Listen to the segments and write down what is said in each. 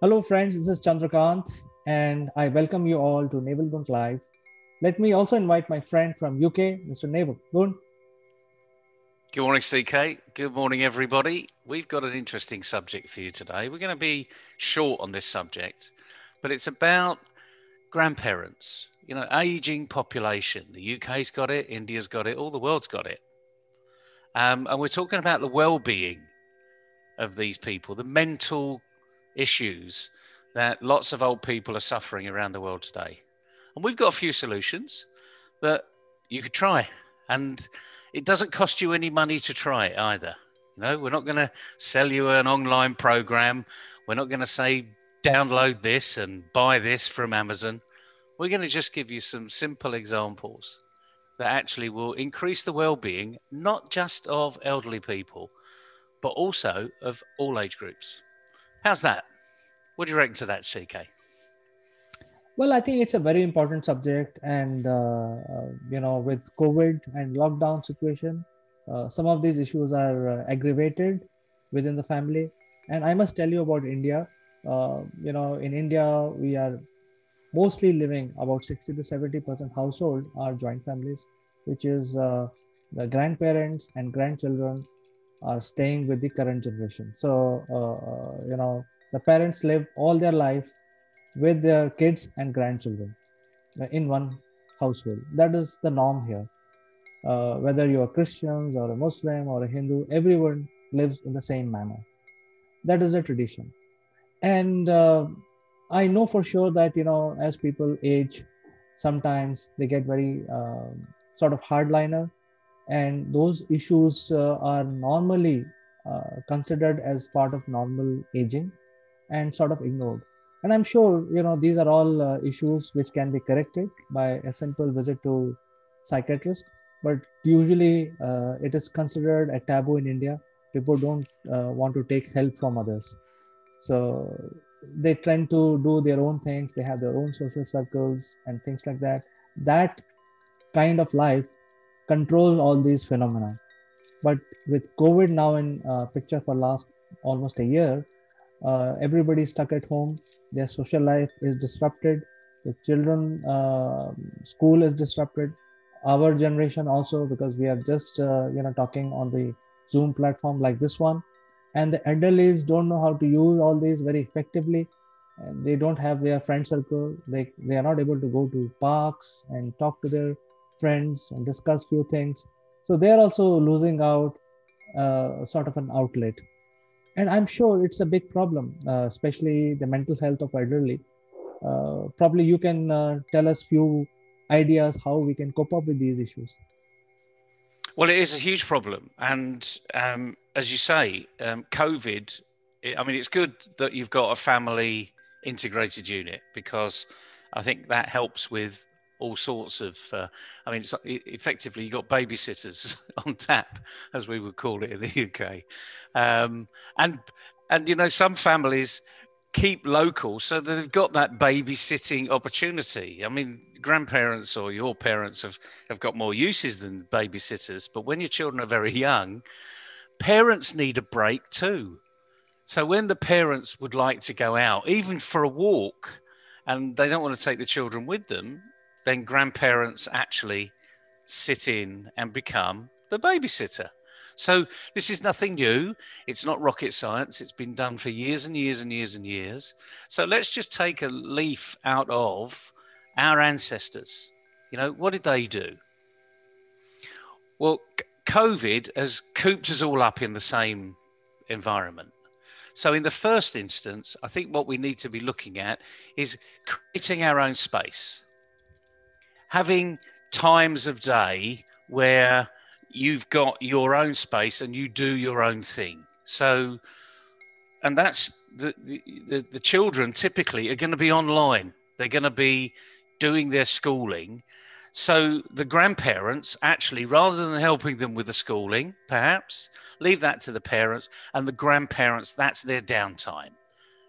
Hello, friends. This is Chandrakant, and I welcome you all to Neville Gaunt Live. Let me also invite my friend from UK, Mr. Neville Gaunt. Good morning, CK. Good morning, everybody. We've got an interesting subject for you today. We're going to be short on this subject, but it's about grandparents. You know, aging population. The UK's got it, India's got it, all the world's got it. Um, and we're talking about the well being of these people, the mental issues that lots of old people are suffering around the world today. And we've got a few solutions that you could try. And it doesn't cost you any money to try it either. You know, we're not going to sell you an online program. We're not going to say download this and buy this from Amazon. We're going to just give you some simple examples that actually will increase the well-being not just of elderly people but also of all age groups. How's that? What do you reckon to that, CK? Well, I think it's a very important subject, and uh, uh, you know, with COVID and lockdown situation, uh, some of these issues are uh, aggravated within the family. And I must tell you about India. Uh, you know, in India, we are mostly living about 60 to 70 percent household are joint families, which is uh, the grandparents and grandchildren are staying with the current generation. So, uh, uh, you know, the parents live all their life with their kids and grandchildren in one household. That is the norm here. Uh, whether you are Christians or a Muslim or a Hindu, everyone lives in the same manner. That is the tradition. And uh, I know for sure that, you know, as people age, sometimes they get very uh, sort of hardliner and those issues uh, are normally uh, considered as part of normal aging and sort of ignored. And i'm sure you know these are all uh, issues which can be corrected by a simple visit to psychiatrist. But usually uh, it is considered a taboo in india. People don't uh, want to take help from others. So they tend to do their own things. They have their own social circles and things like that. That kind of life control all these phenomena. But with COVID now in uh, picture for last almost a year, uh, everybody's stuck at home. Their social life is disrupted. The children, uh, school is disrupted. Our generation also, because we are just uh, you know talking on the Zoom platform like this one, and the elderlies don't know how to use all these very effectively. They don't have their friend circle. They they are not able to go to parks and talk to their friends and discuss few things. So they're also losing out uh, sort of an outlet. And i'm sure it's a big problem uh, especially the mental health of elderly. Uh, probably you can uh, tell us few ideas how we can cope up with these issues. Well it is a huge problem. And um, as you say um, covid i mean it's good that you've got a family integrated unit because i think that helps with all sorts of. Uh, I mean, effectively, you got babysitters on tap, as we would call it in the UK, um, and and you know some families keep local so they've got that babysitting opportunity. I mean, grandparents or your parents have have got more uses than babysitters, but when your children are very young, parents need a break too. So when the parents would like to go out, even for a walk, and they don't want to take the children with them, then grandparents actually sit in and become the babysitter. So this is nothing new. It's not rocket science. It's been done for years and years and years and years. So let's just take a leaf out of our ancestors. You know, what did they do? Well, COVID has cooped us all up in the same environment. So, in the first instance, I think what we need to be looking at is creating our own space having times of day where you've got your own space and you do your own thing. So, and that's the, the, the children typically are going to be online. They're going to be doing their schooling. So the grandparents actually, rather than helping them with the schooling, perhaps leave that to the parents and the grandparents, that's their downtime.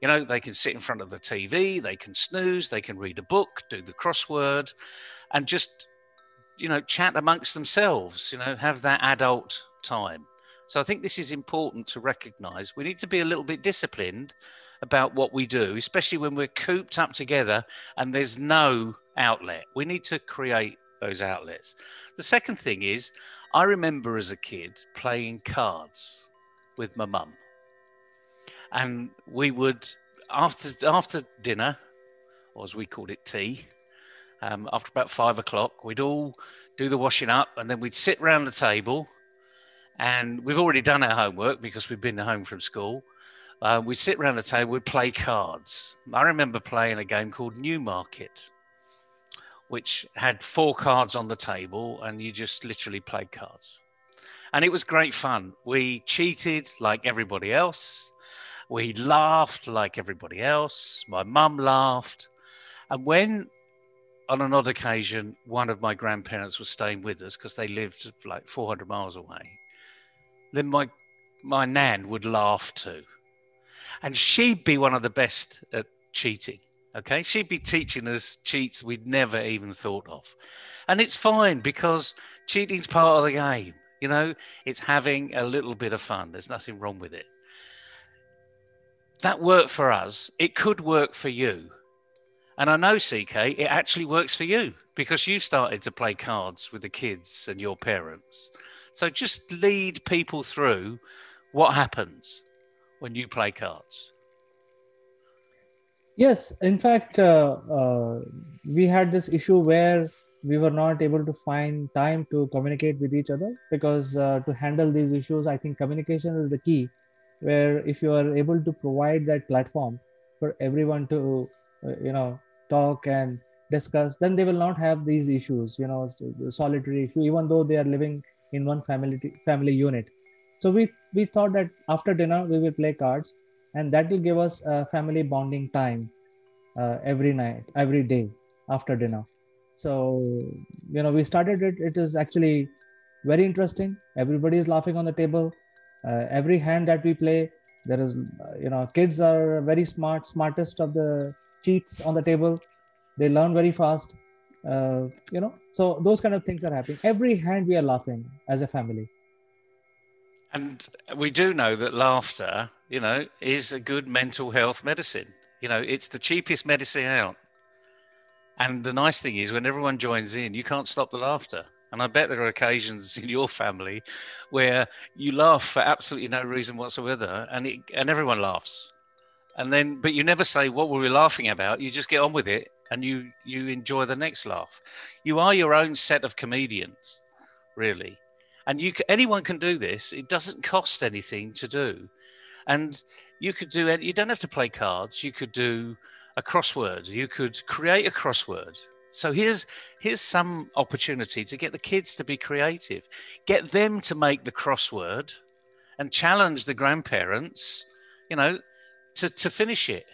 You know, they can sit in front of the TV, they can snooze, they can read a book, do the crossword, and just, you know, chat amongst themselves, you know, have that adult time. So I think this is important to recognize. We need to be a little bit disciplined about what we do, especially when we're cooped up together and there's no outlet. We need to create those outlets. The second thing is, I remember as a kid playing cards with my mum. And we would, after, after dinner, or as we called it, tea, um, after about five o'clock, we'd all do the washing up and then we'd sit round the table. And we've already done our homework because we've been home from school. Uh, we'd sit around the table, we'd play cards. I remember playing a game called Newmarket which had four cards on the table and you just literally played cards. And it was great fun. We cheated like everybody else. We laughed like everybody else. My mum laughed. And when, on an odd occasion, one of my grandparents was staying with us because they lived like 400 miles away, then my, my nan would laugh too. And she'd be one of the best at cheating Okay, she'd be teaching us cheats we'd never even thought of. And it's fine because cheating's part of the game. You know, it's having a little bit of fun. There's nothing wrong with it. That worked for us. It could work for you. And I know, CK, it actually works for you because you started to play cards with the kids and your parents. So just lead people through what happens when you play cards. Yes, in fact, uh, uh, we had this issue where we were not able to find time to communicate with each other because uh, to handle these issues, I think communication is the key. Where if you are able to provide that platform for everyone to, uh, you know, talk and discuss, then they will not have these issues. You know, solitary issue, even though they are living in one family family unit. So we we thought that after dinner we will play cards and that will give us a family bonding time uh, every night every day after dinner so you know we started it it is actually very interesting everybody is laughing on the table uh, every hand that we play there is you know kids are very smart smartest of the cheats on the table they learn very fast uh, you know so those kind of things are happening every hand we are laughing as a family and we do know that laughter, you know, is a good mental health medicine. You know, it's the cheapest medicine out. And the nice thing is, when everyone joins in, you can't stop the laughter. And I bet there are occasions in your family where you laugh for absolutely no reason whatsoever, and it, and everyone laughs. And then, but you never say what were we laughing about. You just get on with it, and you you enjoy the next laugh. You are your own set of comedians, really and you anyone can do this. It doesn't cost anything to do, and you could do. You don't have to play cards. You could do a crossword. You could create a crossword. So here's here's some opportunity to get the kids to be creative, get them to make the crossword, and challenge the grandparents, you know, to to finish it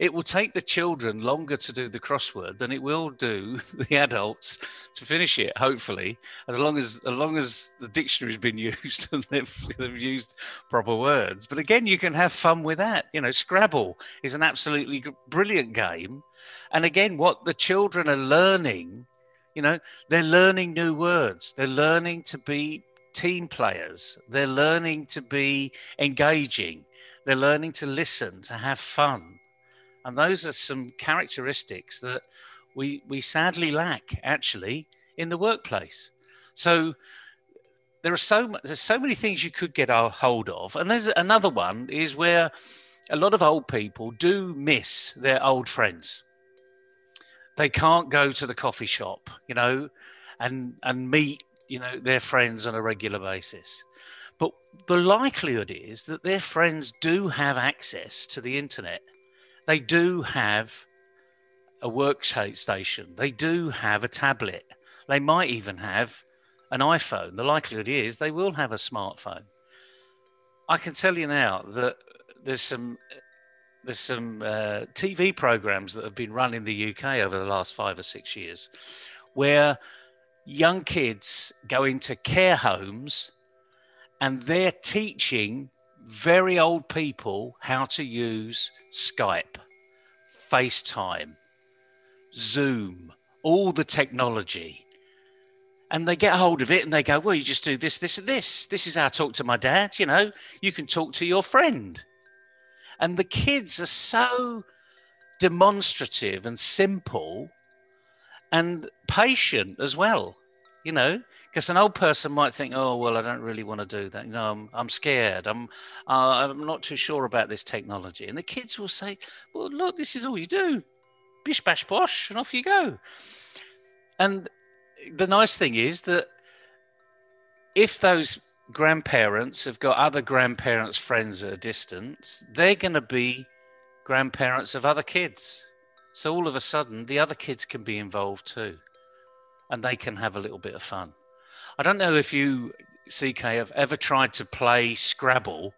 it will take the children longer to do the crossword than it will do the adults to finish it. Hopefully, as long as as long as the dictionary's been used and they've, they've used proper words. But again, you can have fun with that. You know, Scrabble is an absolutely brilliant game, and again, what the children are learning, you know, they're learning new words. They're learning to be team players. They're learning to be engaging. They're learning to listen, to have fun and those are some characteristics that we we sadly lack actually in the workplace. So there are so there's so many things you could get a hold of, and there's another one is where a lot of old people do miss their old friends. They can't go to the coffee shop, you know, and and meet you know their friends on a regular basis. But the likelihood is that their friends do have access to the internet they do have a workstation, they do have a tablet, they might even have an iPhone. The likelihood is they will have a smartphone. I can tell you now that there's some there's some uh, TV programs that have been run in the UK over the last five or six years, where young kids go into care homes and they're teaching very old people how to use Skype, FaceTime, Zoom, all the technology. And they get hold of it and they go, Well, you just do this, this, and this. This is how I talk to my dad. You know, you can talk to your friend. And the kids are so demonstrative and simple and patient as well, you know, because an old person might think, oh, well, I don't really want to do that. Know, I'm, I'm scared. I'm, uh, I'm not too sure about this technology. And the kids will say, well, look, this is all you do. Bish, bash, bosh, and off you go. And the nice thing is that if those grandparents have got other grandparents' friends at a distance, they're going to be grandparents of other kids. So all of a sudden, the other kids can be involved too, and they can have a little bit of fun. I don't know if you, CK, have ever tried to play Scrabble.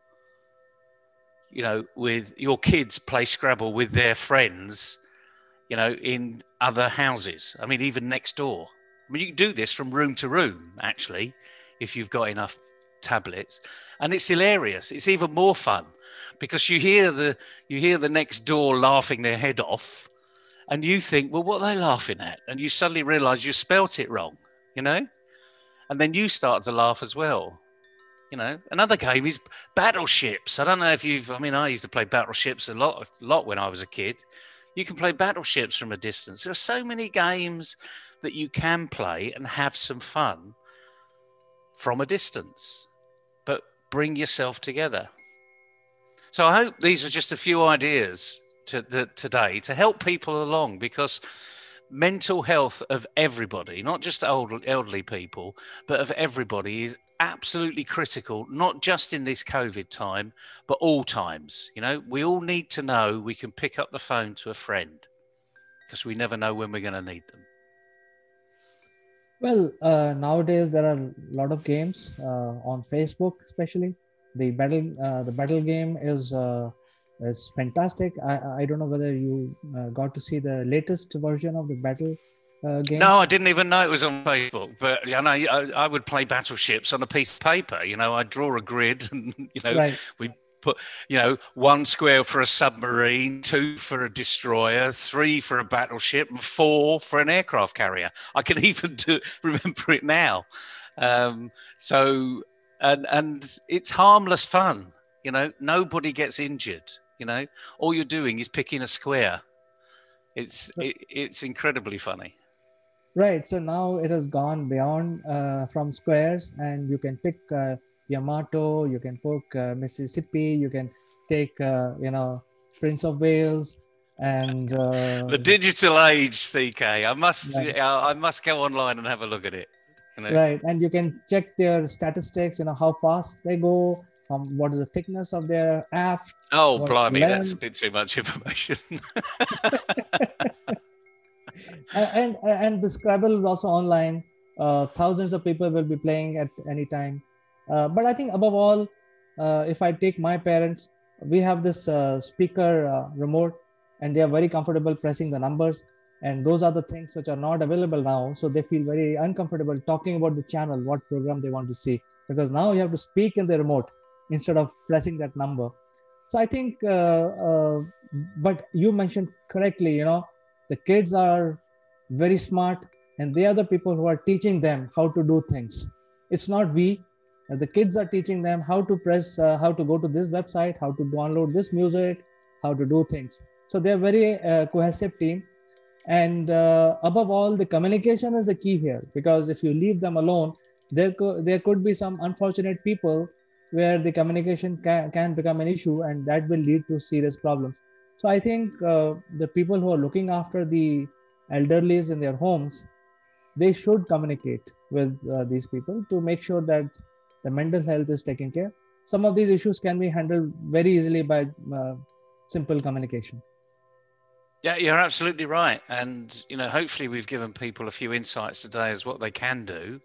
You know, with your kids play Scrabble with their friends, you know, in other houses. I mean, even next door. I mean, you can do this from room to room, actually, if you've got enough tablets, and it's hilarious. It's even more fun because you hear the you hear the next door laughing their head off, and you think, well, what are they laughing at? And you suddenly realise you spelt it wrong, you know, and then you start to laugh as well. You know, another game is battleships. I don't know if you've. I mean, I used to play battleships a lot, a lot when I was a kid. You can play battleships from a distance. There are so many games that you can play and have some fun from a distance, but bring yourself together. So I hope these are just a few ideas to, the, today to help people along because mental health of everybody, not just old, elderly people, but of everybody is absolutely critical, not just in this COVID time, but all times. You know, we all need to know we can pick up the phone to a friend because we never know when we're going to need them. Well, uh, nowadays there are a lot of games uh, on Facebook, especially the battle. Uh, the battle game is is fantastic. I, I don't know whether you uh, got to see the latest version of the battle uh, game. No, I didn't even know it was on Facebook. But you know, I, I would play battleships on a piece of paper. You know, I'd draw a grid, and you know, right. we put you know one square for a submarine two for a destroyer three for a battleship and four for an aircraft carrier i can even do remember it now um, so and and it's harmless fun you know nobody gets injured you know all you're doing is picking a square it's it, it's incredibly funny right so now it has gone beyond uh, from squares and you can pick uh, Yamato, you can pick uh, Mississippi, you can take, uh, you know, Prince of Wales, and uh, the digital age, CK. I must, right. I must go online and have a look at it. You know? Right, and you can check their statistics. You know how fast they go. Um, what is the thickness of their aft? Oh, blimey, that's a bit too much information. and, and and the Scrabble is also online. Uh, thousands of people will be playing at any time. Uh, but I think above all, uh, if I take my parents, we have this uh, speaker remote and they are very comfortable pressing the numbers. And those are the things which are not available now. So they feel very uncomfortable talking about the channel, what program they want to see, because now you have to speak in the remote instead of pressing that number. So I think, uh, uh, but you mentioned correctly, you know, the kids are very smart and they are the people who are teaching them how to do things. It's not we, the kids are teaching them how to press uh, how to go to this website how to download this music how to do things so they're very uh, cohesive team and uh, above all the communication is the key here because if you leave them alone there, co- there could be some unfortunate people where the communication can, can become an issue and that will lead to serious problems. So i think uh, the people who are looking after the elderlies in their homes they should communicate with uh, these people to make sure that the mental health is taken care. Some of these issues can be handled very easily by uh, simple communication. Yeah you're absolutely right. And you know hopefully we've given people a few insights today as what they can do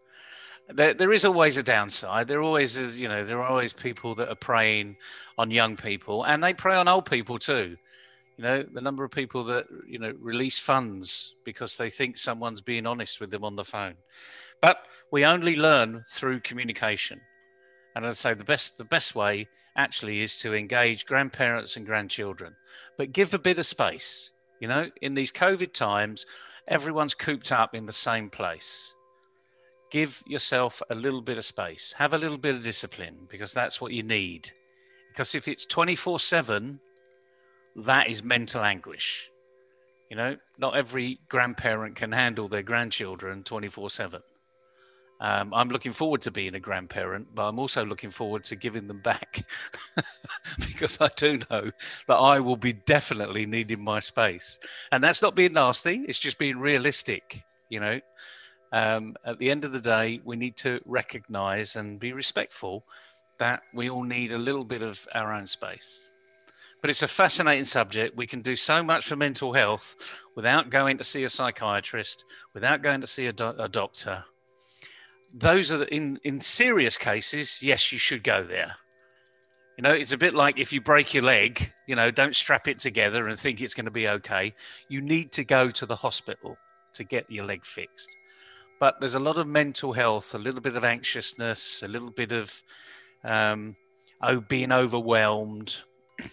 there, there is always a downside there always is you know there are always people that are preying on young people and they prey on old people too you know the number of people that you know release funds because they think someone's being honest with them on the phone but we only learn through communication. And I say, the best the best way actually is to engage grandparents and grandchildren, but give a bit of space. You know, in these COVID times, everyone's cooped up in the same place. Give yourself a little bit of space. Have a little bit of discipline because that's what you need. Because if it's 24 7, that is mental anguish. You know, not every grandparent can handle their grandchildren 24 7. Um, I'm looking forward to being a grandparent, but I'm also looking forward to giving them back because I do know that I will be definitely needing my space. And that's not being nasty, it's just being realistic, you know. Um, at the end of the day, we need to recognize and be respectful that we all need a little bit of our own space. But it's a fascinating subject. We can do so much for mental health without going to see a psychiatrist, without going to see a, do- a doctor those are the, in in serious cases yes you should go there you know it's a bit like if you break your leg you know don't strap it together and think it's going to be okay you need to go to the hospital to get your leg fixed but there's a lot of mental health a little bit of anxiousness a little bit of um, oh being overwhelmed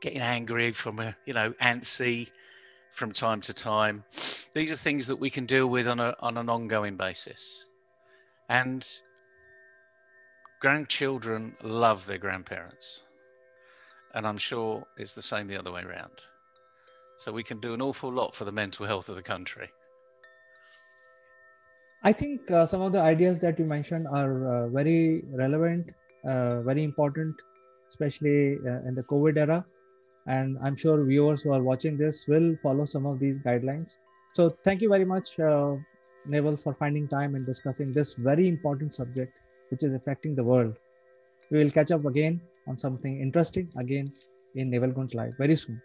getting angry from a you know antsy from time to time these are things that we can deal with on, a, on an ongoing basis and grandchildren love their grandparents. And I'm sure it's the same the other way around. So we can do an awful lot for the mental health of the country. I think uh, some of the ideas that you mentioned are uh, very relevant, uh, very important, especially uh, in the COVID era. And I'm sure viewers who are watching this will follow some of these guidelines. So thank you very much uh, Neville, for finding time and discussing this very important subject, which is affecting the world. We will catch up again on something interesting again in Neville Gaunt's Live very soon.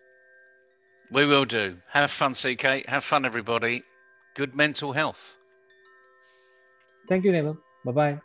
We will do. Have fun, CK. Have fun, everybody. Good mental health. Thank you, Neville. Bye-bye. Bye.